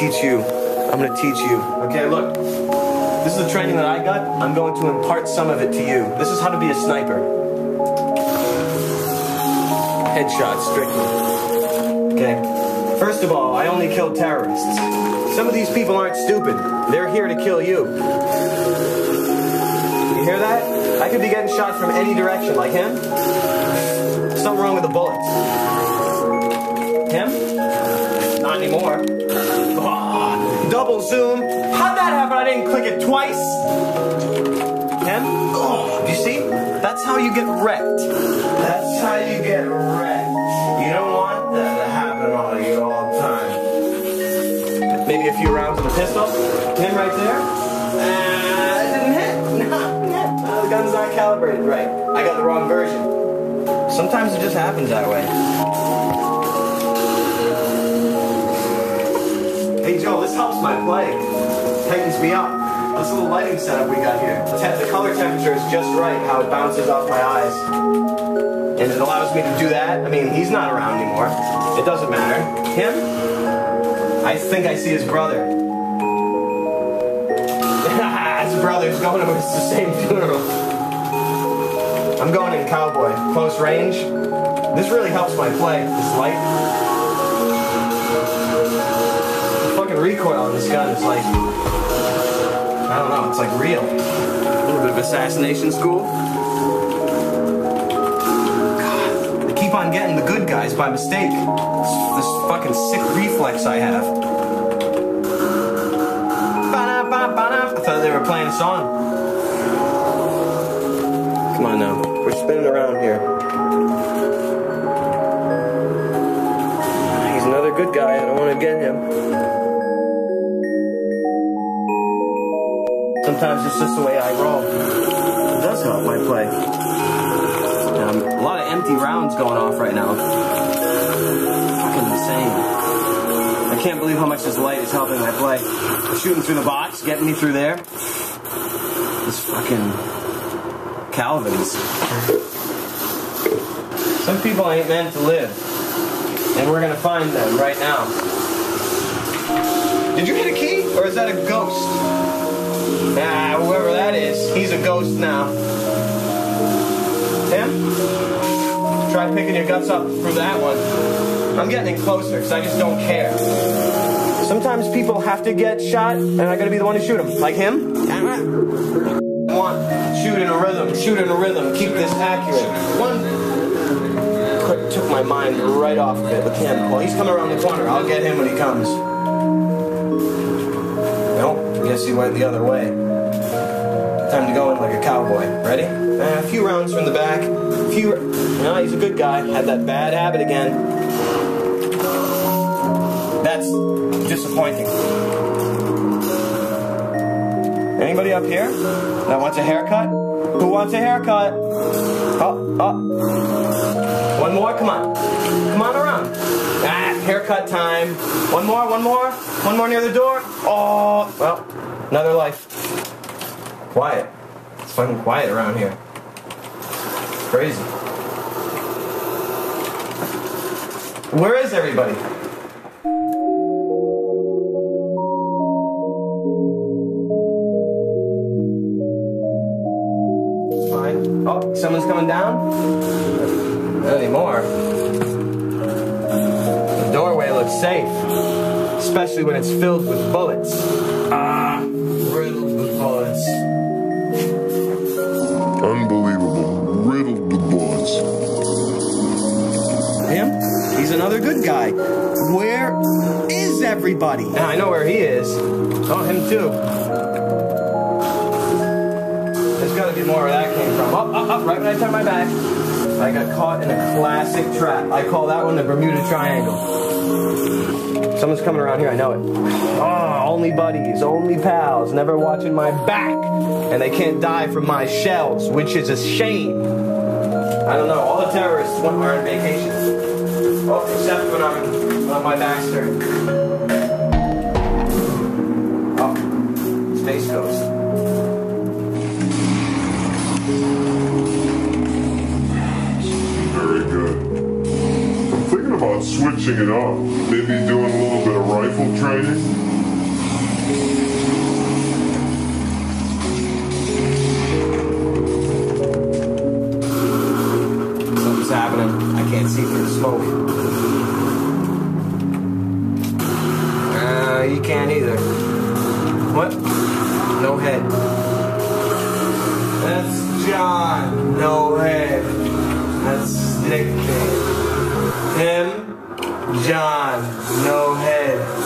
teach you. I'm gonna teach you. Okay, look. This is the training that I got. I'm going to impart some of it to you. This is how to be a sniper. Headshot, strictly. Okay. First of all, I only kill terrorists. Some of these people aren't stupid. They're here to kill you. You hear that? I could be getting shot from any direction, like him. Something wrong with the bullets. Him? Not anymore. Ah, double zoom. How'd that happen? I didn't click it twice. Him? Oh, you see? That's how you get wrecked. That's how you get wrecked. Pistol. Him right there. Uh, it didn't hit. No, no, the gun's not calibrated right. I got the wrong version. Sometimes it just happens that way. Hey Joe, this helps my play. Tightens me up. This little lighting setup we got here. The color temperature is just right, how it bounces off my eyes. And it allows me to do that. I mean, he's not around anymore. It doesn't matter. Him? I think I see his brother. Brother's going to the same funeral. I'm going in cowboy, close range. This really helps my play, this light. The fucking recoil on this gun is like, I don't know, it's like real. A little bit of assassination school. God, they keep on getting the good guys by mistake. This fucking sick reflex I have. Thought they were playing a song. Come on now. We're spinning around here. He's another good guy. I don't want to get him. Sometimes it's just the way I roll. It does help my play. Um, a lot of empty rounds going off right now. Fucking insane. I can't believe how much this light is helping my play. Shooting through the box, getting me through there. This fucking Calvin's. Some people ain't meant to live. And we're gonna find them right now. Did you hit a key? Or is that a ghost? Ah, whoever that is, he's a ghost now. Him? Try picking your guts up through that one. I'm getting in closer because I just don't care. Sometimes people have to get shot, and I gotta be the one to shoot them. Like him? One, shoot in a rhythm, shoot in a rhythm, keep this accurate. One, quick, took my mind right off of it with him. Well, he's coming around the corner. I'll get him when he comes. Nope, guess he went the other way. Time to go in like a cowboy. Ready? Uh, a few rounds from the back. A few. No, he's a good guy. Had that bad habit again. That's disappointing. Anybody up here that wants a haircut? Who wants a haircut? Oh, oh. One more, come on. Come on around. Ah, haircut time. One more, one more. One more near the door. Oh, well, another life. Quiet. It's fucking quiet around here. Crazy. Where is everybody? Oh, someone's coming down? Not anymore. The doorway looks safe. Especially when it's filled with bullets. Ah, riddled with bullets. Unbelievable. Riddled with bullets. Him? He's another good guy. Where is everybody? Now I know where he is. Oh, him too. There's gotta be more where that came from. Up, up, up, right when I turned my back. I got caught in a classic trap. I call that one the Bermuda Triangle. Someone's coming around here, I know it. Oh, only buddies, only pals, never watching my back. And they can't die from my shells, which is a shame. I don't know, all the terrorists are on vacation. Well, except when I'm on my back's turned. Oh, Space Ghost. about switching it up. Maybe doing a little bit of rifle training. Something's happening. I can't see through the smoke. Uh, you can't either. What? No head. That's John. No head. That's Nick. Him. John, no head.